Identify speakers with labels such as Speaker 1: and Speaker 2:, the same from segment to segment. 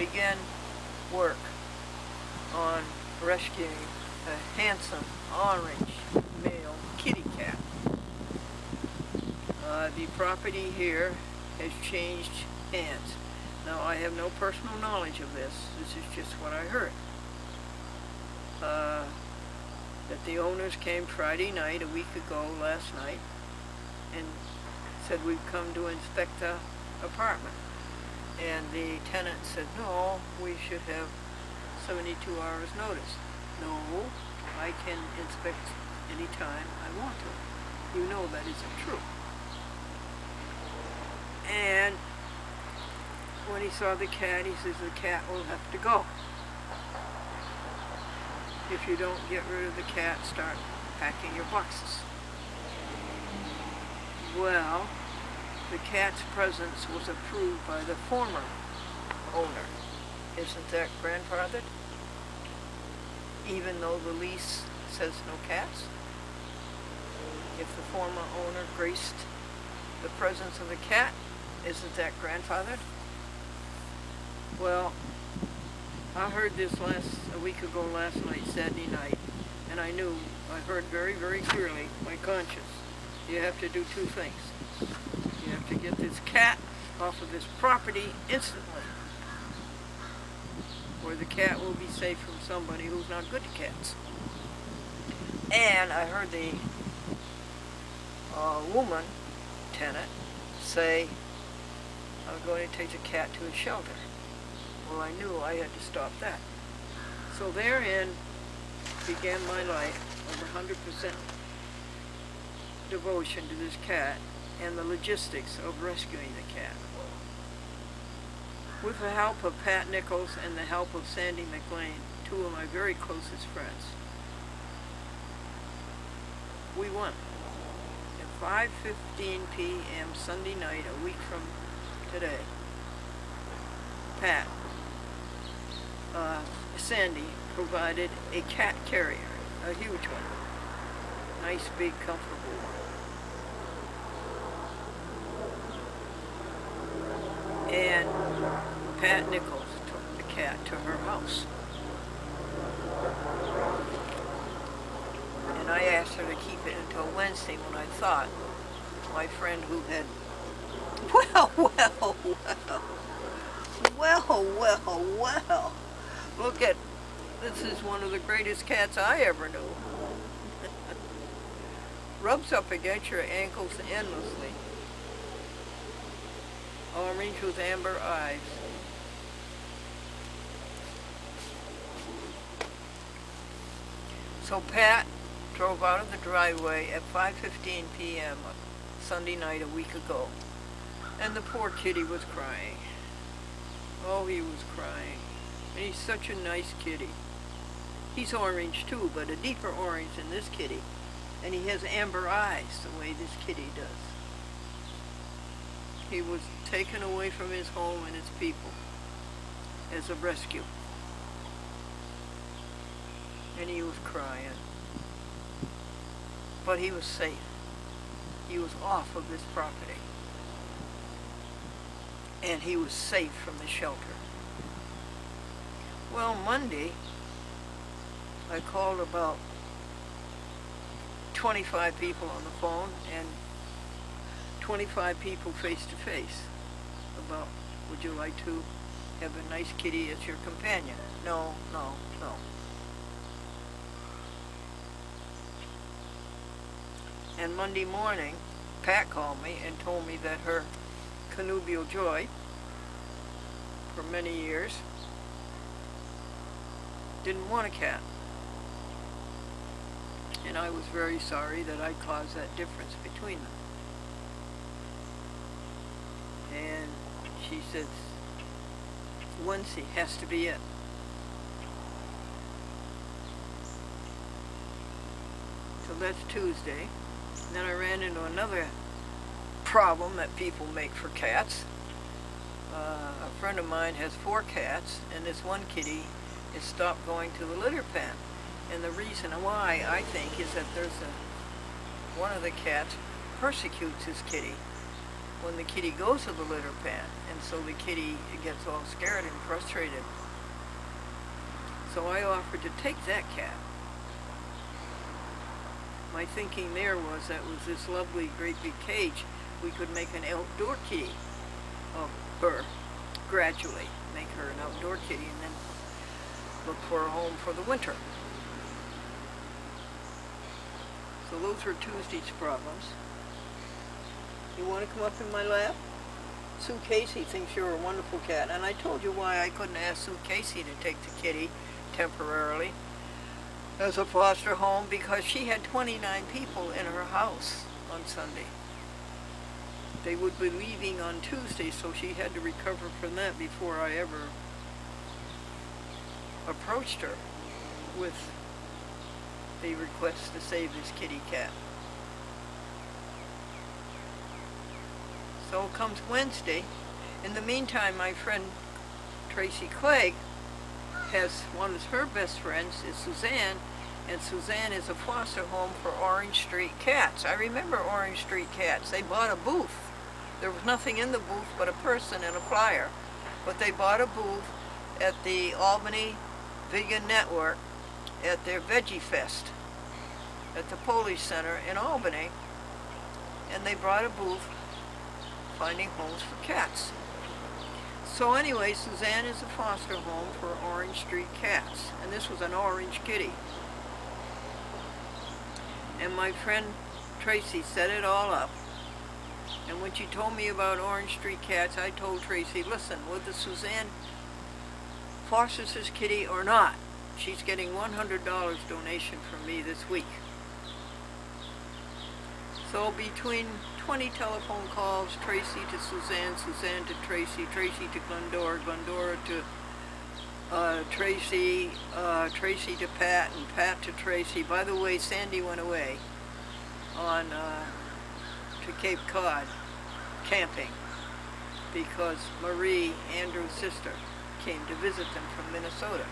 Speaker 1: began work on rescuing a handsome orange male kitty cat. Uh, the property here has changed hands. Now I have no personal knowledge of this, this is just what I heard. Uh, that the owners came Friday night, a week ago last night, and said we'd come to inspect the apartment. And the tenant said, no, we should have 72 hours notice. No, I can inspect anytime I want to. You know that isn't true. And when he saw the cat, he says the cat will have to go. If you don't get rid of the cat, start packing your boxes. Well, the cat's presence was approved by the former owner. Isn't that grandfathered? Even though the lease says no cats? If the former owner graced the presence of the cat, isn't that grandfathered? Well, I heard this last, a week ago last night, Saturday night, and I knew, I heard very, very clearly, my conscience, you have to do two things. Get this cat off of this property instantly, or the cat will be safe from somebody who's not good to cats. And I heard the uh, woman, tenant, say, I'm going to take the cat to a shelter. Well, I knew I had to stop that. So therein began my life over 100% devotion to this cat and the logistics of rescuing the cat. With the help of Pat Nichols and the help of Sandy McLean, two of my very closest friends, we won. At 5.15 p.m. Sunday night, a week from today, Pat, uh, Sandy provided a cat carrier, a huge one. Nice, big, comfortable one. And Pat Nichols took the cat to her house. And I asked her to keep it until Wednesday when I thought my friend who had, well, well, well, well, well, well, look at, this is one of the greatest cats I ever knew. Rubs up against your ankles endlessly. Orange with amber eyes. So Pat drove out of the driveway at 5.15 p.m. Sunday night a week ago. And the poor kitty was crying. Oh, he was crying. And he's such a nice kitty. He's orange too, but a deeper orange than this kitty. And he has amber eyes the way this kitty does. He was taken away from his home and his people as a rescue. And he was crying. But he was safe. He was off of this property. And he was safe from the shelter. Well, Monday, I called about 25 people on the phone and 25 people face to face about would you like to have a nice kitty as your companion? No, no, no. And Monday morning, Pat called me and told me that her connubial joy for many years didn't want a cat. And I was very sorry that I caused that difference between them. She says, Wednesday has to be it. So that's Tuesday. Then I ran into another problem that people make for cats. Uh, a friend of mine has four cats, and this one kitty has stopped going to the litter pen. And the reason why, I think, is that there's a one of the cats persecutes his kitty. When the kitty goes to the litter pad. And so the kitty gets all scared and frustrated. So I offered to take that cat. My thinking there was that was this lovely great big cage, we could make an outdoor kitty oh, of her gradually. Make her an outdoor kitty and then look for a home for the winter. So those were Tuesday's problems. You want to come up in my lap? Sue Casey thinks you're a wonderful cat, and I told you why I couldn't ask Sue Casey to take the kitty temporarily as a foster home because she had 29 people in her house on Sunday. They would be leaving on Tuesday, so she had to recover from that before I ever approached her with the request to save this kitty cat. So comes Wednesday. In the meantime, my friend Tracy Clegg has one of her best friends is Suzanne, and Suzanne is a foster home for Orange Street cats. I remember Orange Street cats. They bought a booth. There was nothing in the booth but a person and a flyer. But they bought a booth at the Albany Vegan Network at their Veggie Fest at the Police Center in Albany. And they brought a booth finding homes for cats. So anyway, Suzanne is a foster home for Orange Street cats. And this was an orange kitty. And my friend Tracy set it all up. And when she told me about Orange Street cats, I told Tracy, listen, whether Suzanne fosters this kitty or not, she's getting $100 donation from me this week. So between 20 telephone calls, Tracy to Suzanne, Suzanne to Tracy, Tracy to Glendora, Glendora to uh, Tracy, uh, Tracy to Pat, and Pat to Tracy. By the way, Sandy went away on uh, to Cape Cod camping because Marie, Andrew's sister, came to visit them from Minnesota.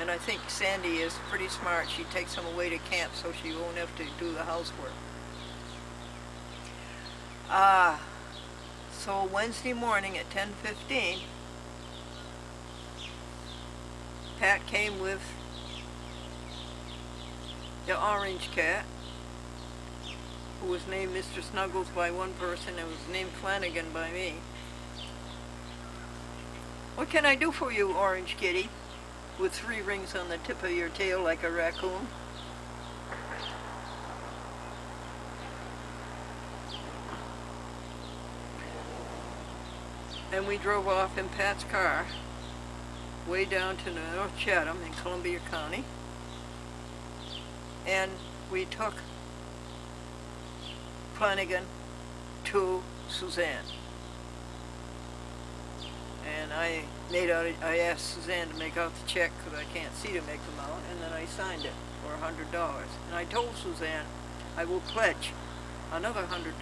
Speaker 1: And I think Sandy is pretty smart. She takes them away to camp so she won't have to do the housework. Ah, uh, so Wednesday morning at 10.15, Pat came with the orange cat, who was named Mr. Snuggles by one person and was named Flanagan by me. What can I do for you, orange kitty? With three rings on the tip of your tail like a raccoon. And we drove off in Pat's car way down to North Chatham in Columbia County. And we took Flanagan to Suzanne. And I made out, I asked Suzanne to make out the check because I can't see to make them out, and then I signed it for a $100. And I told Suzanne I will pledge another $100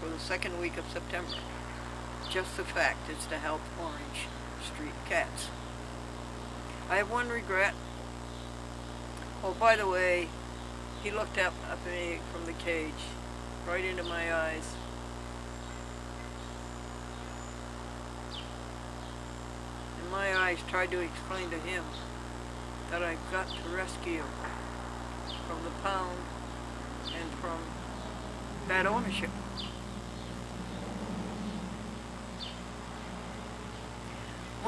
Speaker 1: for the second week of September. Just the fact is to help Orange Street cats. I have one regret. Oh, by the way, he looked up at me from the cage, right into my eyes. And my eyes tried to explain to him that I've got to rescue him from the pound and from bad ownership.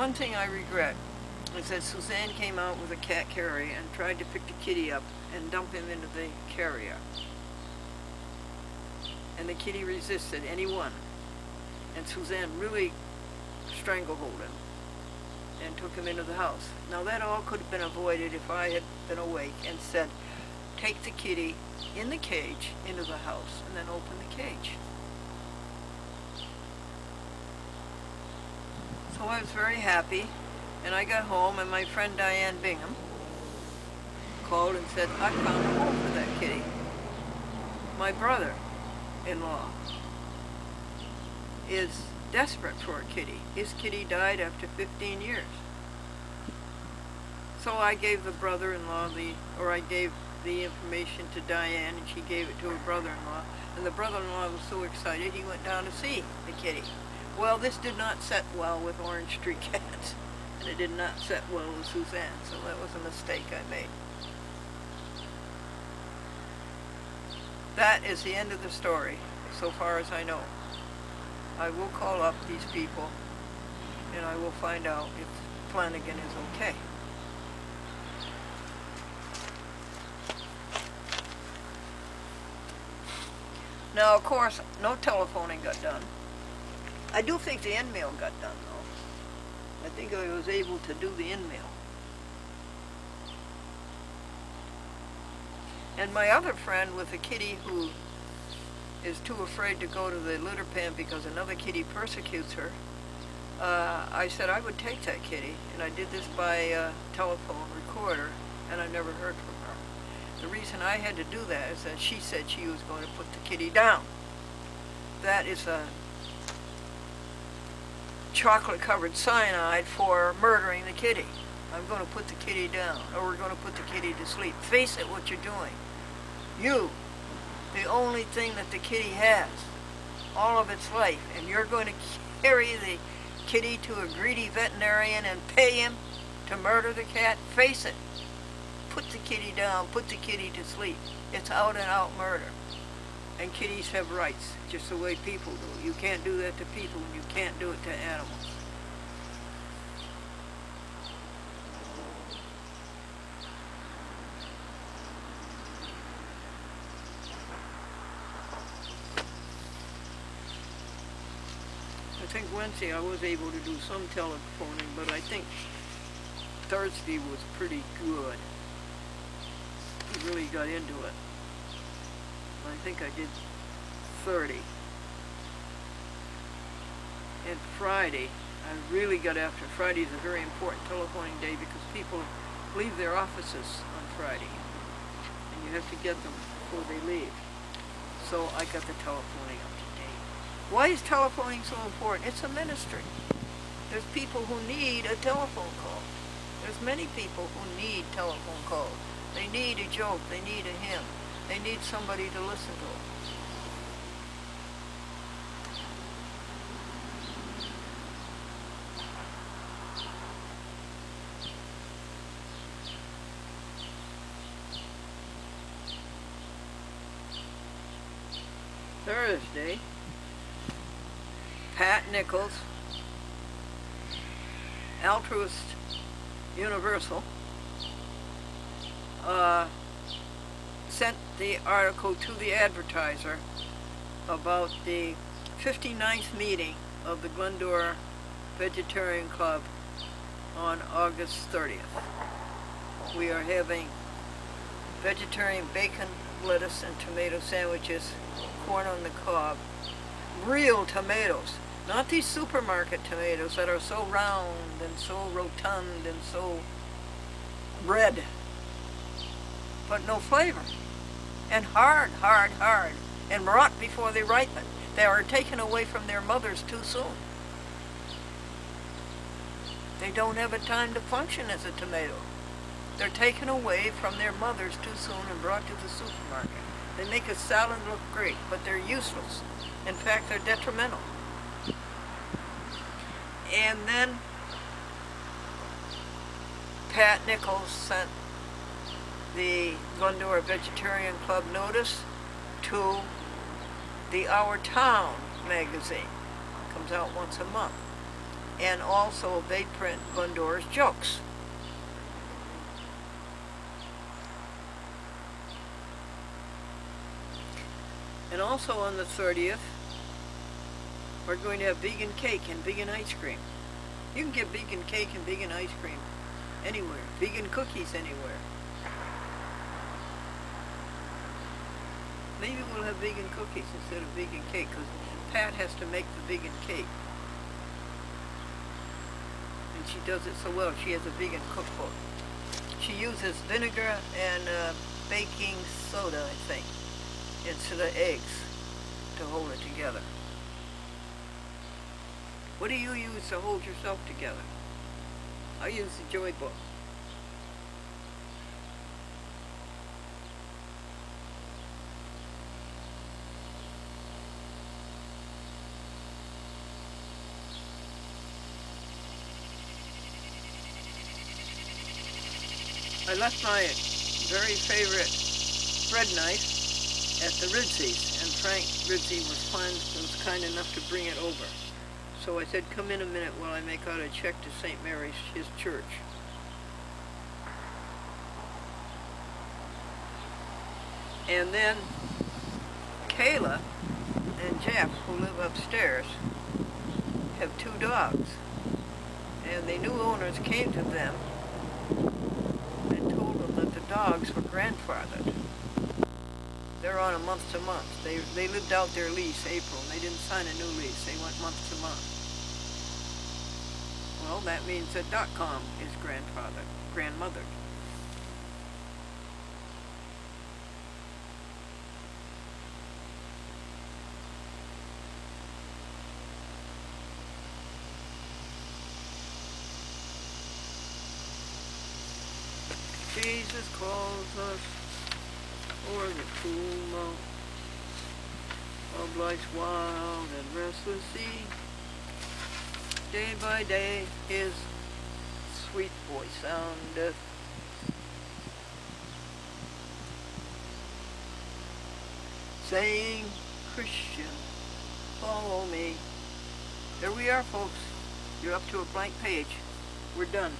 Speaker 1: One thing I regret is that Suzanne came out with a cat carrier and tried to pick the kitty up and dump him into the carrier. And the kitty resisted any one. And Suzanne really stranglehold him and took him into the house. Now that all could have been avoided if I had been awake and said, take the kitty in the cage into the house and then open the cage. So I was very happy, and I got home, and my friend Diane Bingham called and said, I found a home for that kitty. My brother-in-law is desperate for a kitty. His kitty died after 15 years. So I gave the brother-in-law the, or I gave the information to Diane and she gave it to her brother-in-law. And the brother-in-law was so excited he went down to see the kitty. Well, this did not set well with Orange Tree Cats. And it did not set well with Suzanne, so that was a mistake I made. That is the end of the story, so far as I know. I will call up these people and I will find out if Flanagan is okay. Now, of course, no telephoning got done. I do think the end mail got done, though. I think I was able to do the end mail. And my other friend with a kitty who is too afraid to go to the litter pen because another kitty persecutes her, uh, I said I would take that kitty, and I did this by uh, telephone recorder, and I never heard from her. The reason I had to do that is that she said she was going to put the kitty down. That is a chocolate-covered cyanide for murdering the kitty. I'm going to put the kitty down, or we're going to put the kitty to sleep. Face it, what you're doing. You, the only thing that the kitty has, all of its life, and you're going to carry the kitty to a greedy veterinarian and pay him to murder the cat? Face it. Put the kitty down, put the kitty to sleep. It's out and out murder. And kitties have rights, just the way people do. You can't do that to people and you can't do it to animals. I think Wednesday I was able to do some telephoning, but I think Thursday was pretty good. He really got into it. I think I did 30. And Friday, I really got after. Friday is a very important telephoning day because people leave their offices on Friday. And you have to get them before they leave. So I got the telephoning up to date. Why is telephoning so important? It's a ministry. There's people who need a telephone call. There's many people who need telephone calls. They need a joke. They need a hymn. They need somebody to listen to. Thursday, Pat Nichols, Altruist Universal, uh, sent the article to the advertiser about the 59th meeting of the Glendora Vegetarian Club on August 30th. We are having vegetarian bacon, lettuce, and tomato sandwiches, corn on the cob, real tomatoes, not these supermarket tomatoes that are so round and so rotund and so red, but no flavor. And hard, hard, hard, and rot before they ripen. They are taken away from their mothers too soon. They don't have a time to function as a tomato. They're taken away from their mothers too soon and brought to the supermarket. They make a salad look great, but they're useless. In fact, they're detrimental. And then Pat Nichols sent the Glendora Vegetarian Club notice to the Our Town magazine. Comes out once a month. And also they print Glendora's jokes. And also on the 30th, we're going to have vegan cake and vegan ice cream. You can get vegan cake and vegan ice cream anywhere. Vegan cookies anywhere. Maybe we'll have vegan cookies instead of vegan cake because Pat has to make the vegan cake. And she does it so well. She has a vegan cookbook. She uses vinegar and uh, baking soda, I think, instead of eggs to hold it together. What do you use to hold yourself together? I use the Joy Book. I left my very favorite bread knife at the Ridsies, and Frank Ridsey was was kind enough to bring it over. So I said, come in a minute while I make out a check to St. Mary's, his church. And then Kayla and Jeff, who live upstairs, have two dogs. And the new owners came to them and told them that the dogs were grandfathered. They're on a month to month. They, they lived out their lease April. They didn't sign a new lease. They went month to month. Well, that means that .com is grandfather, grandmother. Jesus calls us o'er the mount of life's wild and restless sea. Day by day his sweet voice soundeth. Saying, Christian, follow me. There we are, folks. You're up to a blank page. We're done.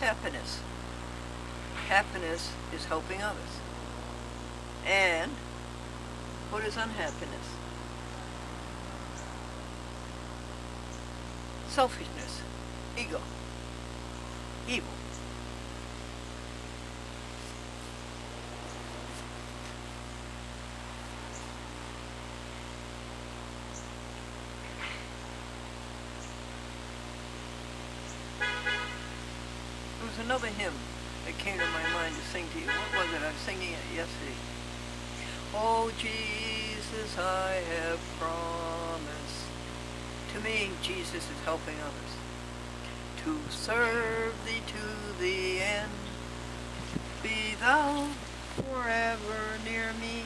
Speaker 1: Happiness? Happiness is helping others. And what is unhappiness? Selfishness, ego, evil. There was another hymn that came to my mind to sing to you. What was it? I was singing it yesterday. Oh Jesus, I have promised. To me, Jesus is helping others. To serve thee to the end. Be thou forever near me.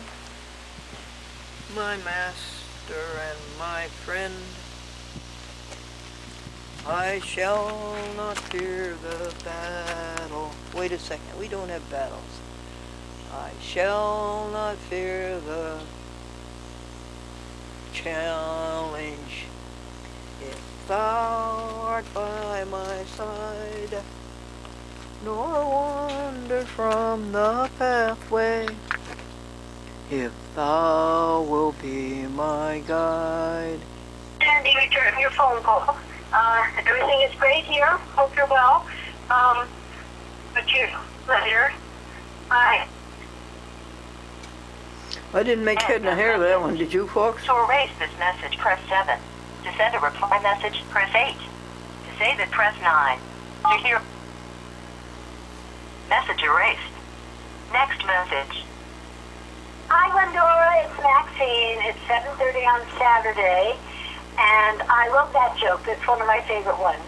Speaker 1: My master and my friend. I shall not fear the battle. Wait a second, we don't have battles. I shall not fear the challenge. If thou art by my side, nor wander from the pathway. If thou wilt be my guide.
Speaker 2: Sandy, return your phone call. Uh, everything is great here. Hope you're well. Um, but you later. Bye.
Speaker 1: I didn't make head and hair that one, did you folks?
Speaker 2: To erase this message, press 7. To send a reply message, press 8. To save it, press 9. To hear message erased. Next message. Hi, Glendora. It's Maxine. It's 7.30 on Saturday. And I love that joke. It's one of my favorite ones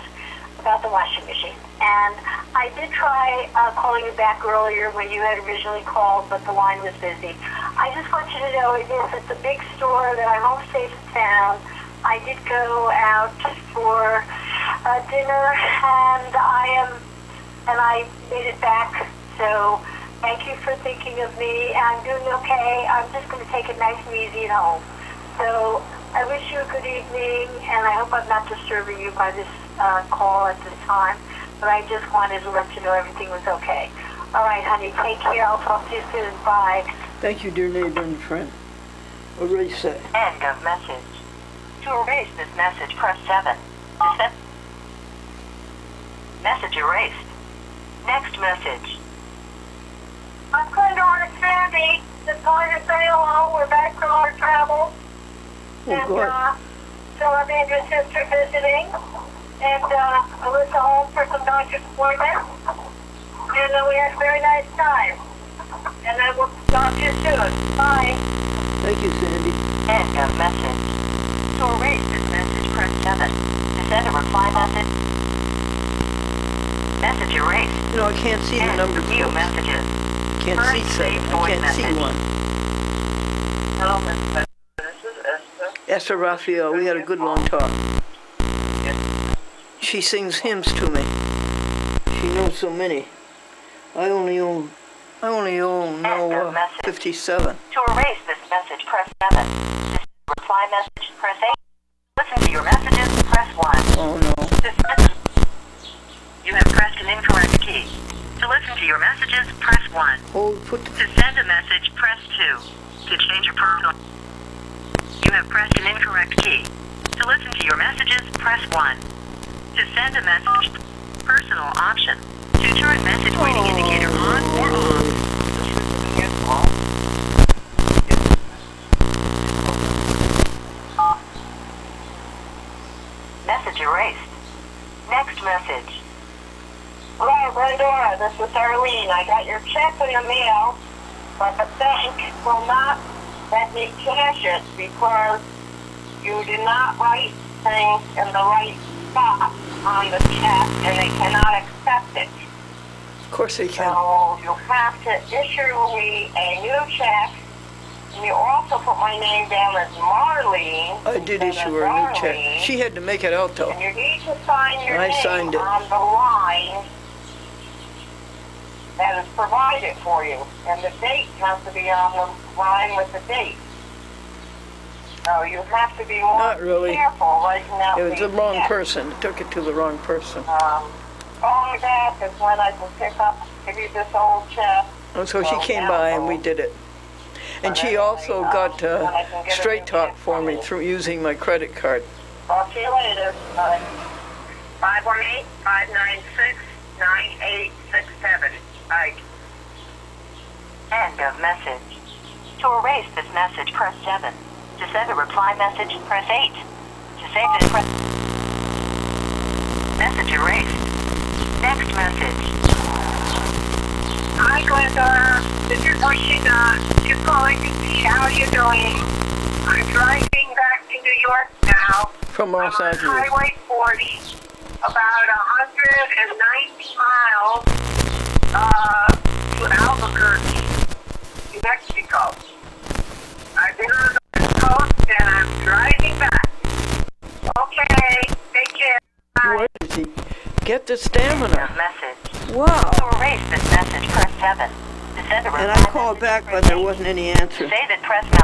Speaker 2: about the washing machine. And I did try uh, calling you back earlier when you had originally called, but the line was busy. I just want you to know it is at the big store that I'm home safe in town. I did go out for uh, dinner, and I am, and I made it back. So thank you for thinking of me. I'm doing okay. I'm just going to take it nice and easy at home. So I wish you a good evening, and I hope I'm not disturbing you by this uh, call at this time. But I just wanted to let you know everything was okay. All right, honey. Take care. I'll talk to you soon. Bye.
Speaker 1: Thank you, dear neighbor and friend. Erase that.
Speaker 2: End of message. To erase this message, press 7. To send message erased. Next message. I'm Glendora Sandy. Just calling and
Speaker 1: God.
Speaker 2: uh, still have Andrew's sister visiting. And uh, Alyssa home for some doctor's appointment. And uh, we had a very nice time. And I will talk to you soon. Bye.
Speaker 1: Thank you, Sandy.
Speaker 2: End of message. To erase this message, press 7. To send a reply message,
Speaker 3: Message erased.
Speaker 1: You know, I can't see the number
Speaker 3: view
Speaker 1: close.
Speaker 3: messages.
Speaker 1: Can't see
Speaker 3: First
Speaker 1: seven.
Speaker 3: save
Speaker 1: I can't see one.
Speaker 4: Hello, Miss Smith. This is Esther.
Speaker 1: Raphael, we had a good long talk. She sings hymns to me. She knows so many. I only own, I only own no uh, 57.
Speaker 3: To erase this message, press 7. To reply message, press 8. Listen to your messages, press 1.
Speaker 1: Oh no.
Speaker 3: You have pressed an incorrect key. To listen to your messages, press 1.
Speaker 1: Hold, put,
Speaker 3: To send a message, press 2. To change your personal... You have pressed an incorrect key. To listen to your messages, press 1. To send a message, personal option. To turn message waiting indicator on or off. Message erased. Next message.
Speaker 5: Hello, Glendora. This is Arlene. I got your check in the mail, but the bank will not let me cash it because you did not write things in the right spot on the check, and they cannot accept it.
Speaker 1: of course they can.
Speaker 5: So you have to issue me a new check. And you also put my name down as Marlene.
Speaker 1: I did issue her a new check. She had to make it out though.
Speaker 5: And you need to sign your
Speaker 1: I
Speaker 5: name
Speaker 1: signed it.
Speaker 5: on the line that is provided for you. And the date has to be on the line with the date. So you have to be more
Speaker 1: Not really.
Speaker 5: careful writing out
Speaker 1: It was the wrong
Speaker 5: checks.
Speaker 1: person. Took it to the wrong person.
Speaker 5: Um, call me back is when I can pick up, give you this old check.
Speaker 1: And so she came by and
Speaker 5: oh.
Speaker 1: we did it. And
Speaker 5: But
Speaker 1: she also got uh,
Speaker 5: I can get a
Speaker 1: straight talk for me through using my credit card.
Speaker 5: Talk to you later. Bye. 518-596-9867. Bye.
Speaker 3: End of message. To erase this message, press 7. To send a reply message, press 8. To save this, press... Message erased. Next message.
Speaker 5: Hi, Glenda. This is Rashida. Just calling to see how you're doing. I'm driving back to New York now.
Speaker 1: From Los
Speaker 5: I'm on
Speaker 1: Angeles.
Speaker 5: Highway 40, about 190 miles uh, to Albuquerque, New Mexico. I've been on the West Coast and I'm driving back. Okay, take care. Bye.
Speaker 1: Where did he get the stamina?
Speaker 3: of message.
Speaker 1: Wow.
Speaker 3: To erase this message, press 7. To send a
Speaker 1: And I called back, but there wasn't any
Speaker 3: To
Speaker 1: answer.
Speaker 3: save it, press 9.